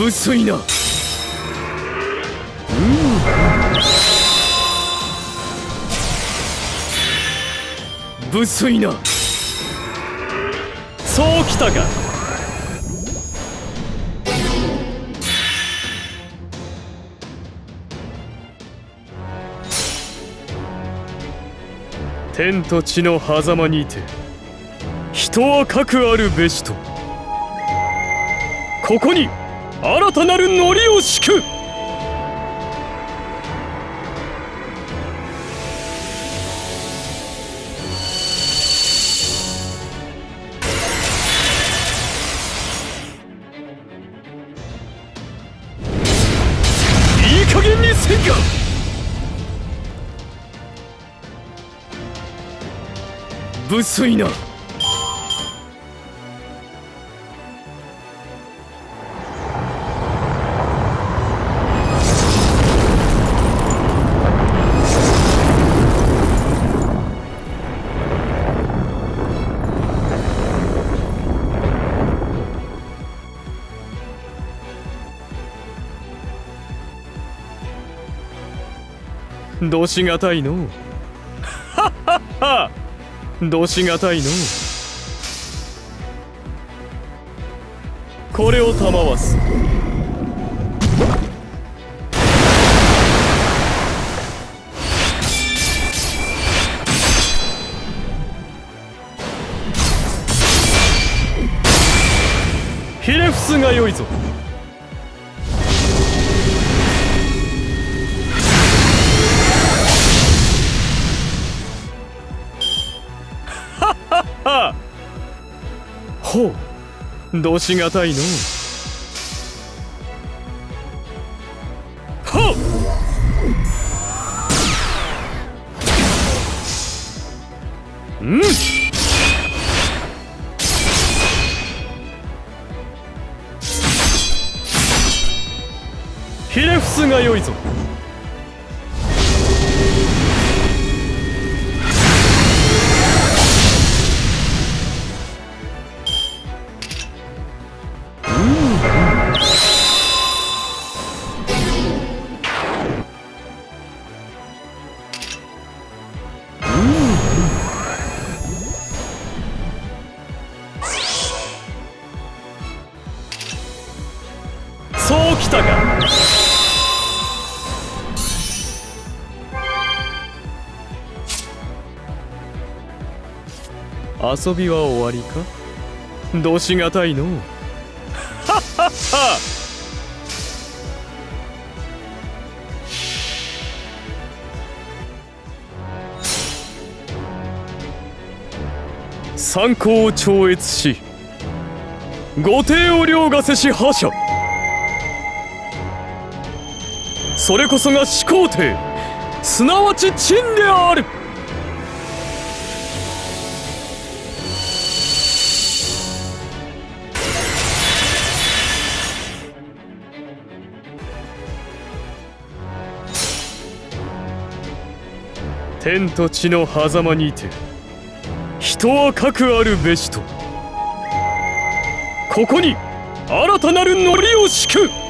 無粋な。うん。無粋な。そうきたか。天と地の狭間にて人は核あるべしと。ここに。新たなるノリを敷く。いい加減にせんか。無粋などしがたいの？はっはっはどしがたいの？これを賜わすひれ伏すがよいぞ。はほう。どうしがたいの？ほう。ん。ひれ伏すがよいぞ。そうきたか。遊びは終わりか？どしがたいの？はっはっは参考を超越し御帝を凌駕せし覇者。それこそが始皇帝。すなわち陳である。天と地の狭間にて人は核あるべしと。ここに新たなるノリを敷く。